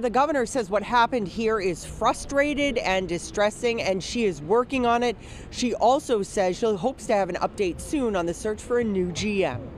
The governor says what happened here is frustrated and distressing, and she is working on it. She also says she hopes to have an update soon on the search for a new GM.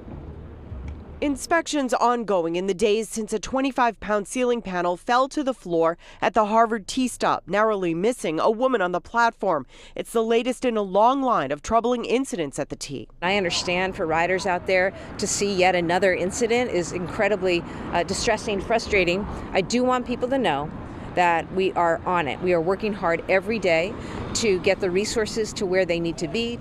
Inspections ongoing in the days since a 25 pound ceiling panel fell to the floor at the Harvard T stop, narrowly missing a woman on the platform. It's the latest in a long line of troubling incidents at the T. I understand for riders out there to see yet another incident is incredibly uh, distressing, frustrating. I do want people to know that we are on it. We are working hard every day to get the resources to where they need to be.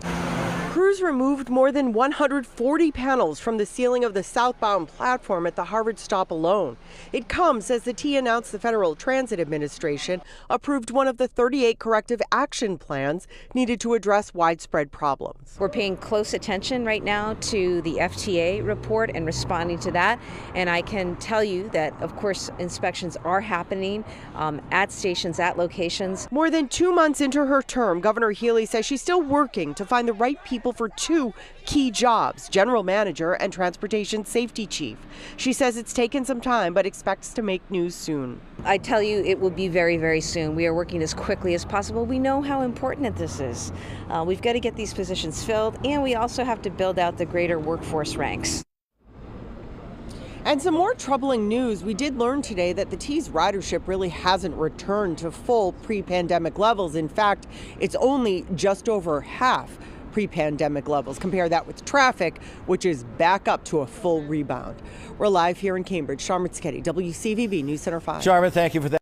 Crews removed more than 140 panels from the ceiling of the southbound platform at the Harvard stop alone. It comes as the T announced the Federal Transit Administration approved one of the 38 corrective action plans needed to address widespread problems. We're paying close attention right now to the FTA report and responding to that. And I can tell you that, of course, inspections are happening um, at stations, at locations. More than two months into her term, Governor Healey says she's still working to find the right people for two key jobs general manager and transportation safety chief. She says it's taken some time, but expects to make news soon. I tell you, it will be very, very soon. We are working as quickly as possible. We know how important this is. Uh, we've got to get these positions filled, and we also have to build out the greater workforce ranks. And some more troubling news. We did learn today that the T's ridership really hasn't returned to full pre pandemic levels. In fact, it's only just over half pre pandemic levels. Compare that with traffic, which is back up to a full rebound. We're live here in Cambridge. Sharman Sacchetti, WCVB News Center 5. Sharman, thank you for that.